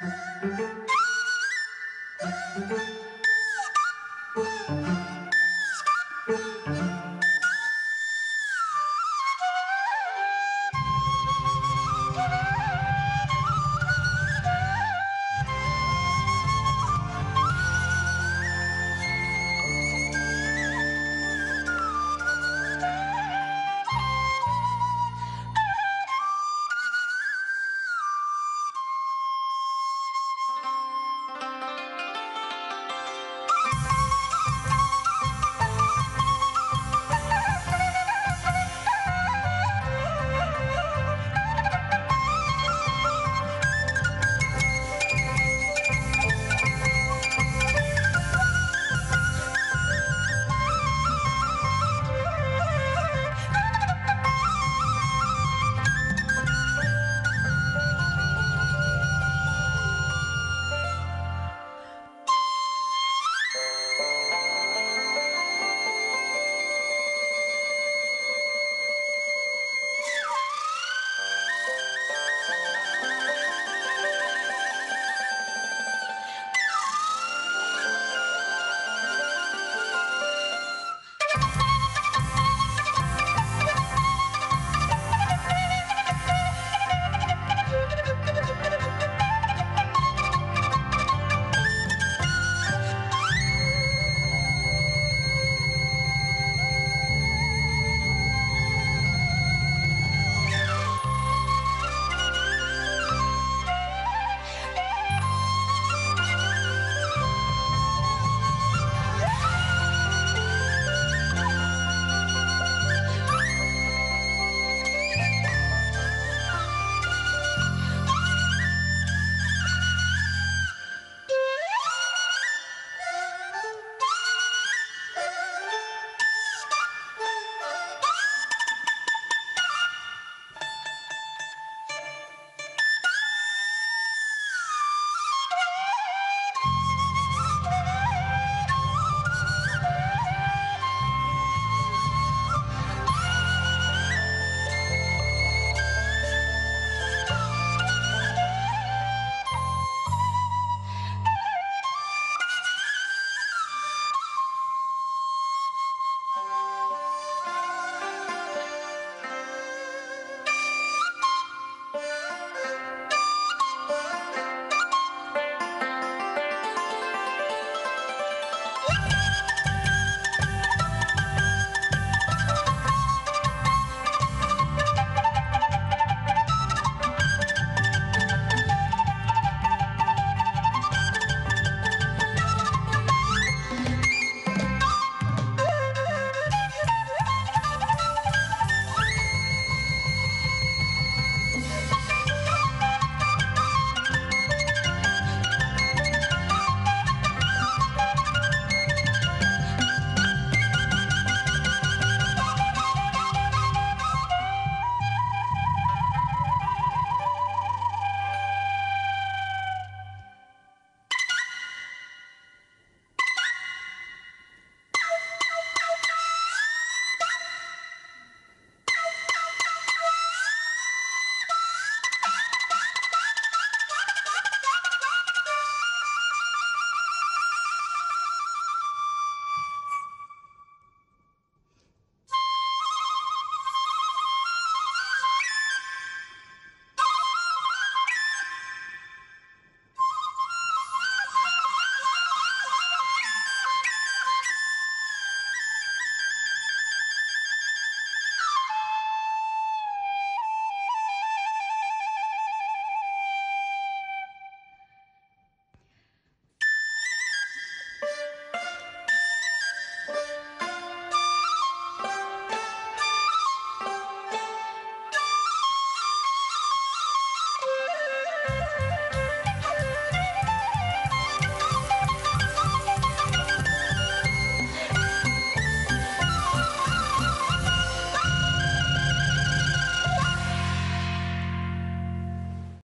Música